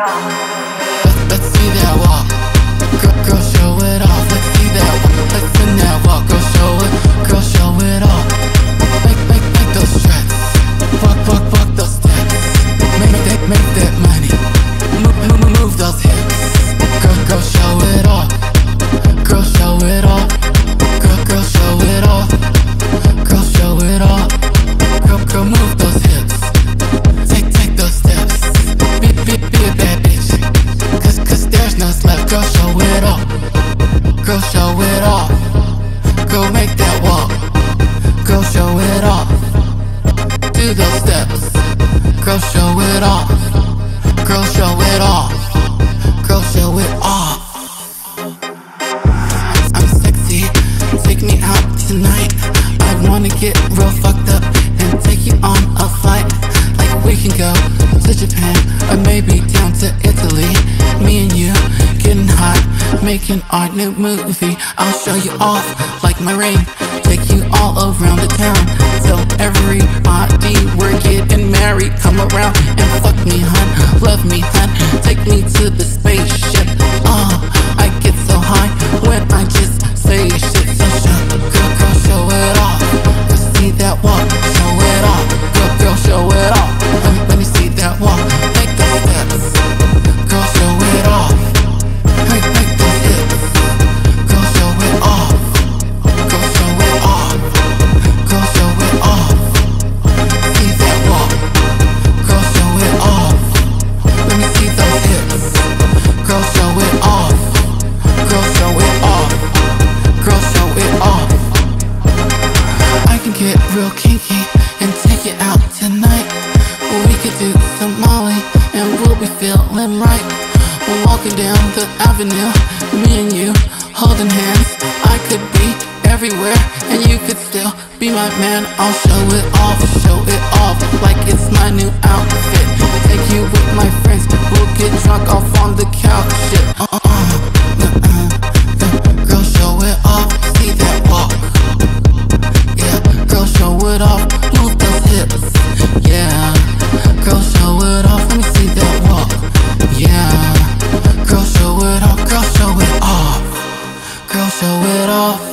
Let's, see that walk. Girl, girl, show it off. Let's see that. Let's that walk. Girl, show it. Girl, show it off. Make, make, make those those. Make, make make that money. Move, move, move those hips. Girl, girl, show it off. Girl, show it off. Girl, girl, show it off. Girl, show it off. Move Girl, show it off. Girl, show it off. Girl, make that walk. Girl, show it off. Do those steps. Girl, show it off. Girl, show it off. Girl, show it off. I'm sexy. Take me out tonight. I wanna get real fucked up and take you on a flight. Like we can go to Japan or maybe making our new movie. I'll show you off like my ring. Take you all around the town. Tell everybody we're getting married. Come around get real kinky and take it out tonight. We could do some Molly and we'll be feeling right. We're walking down the avenue, me and you holding hands. I could be everywhere and you could still be my man. I'll show it off, show it off like it's my new outfit. Take you Show it off.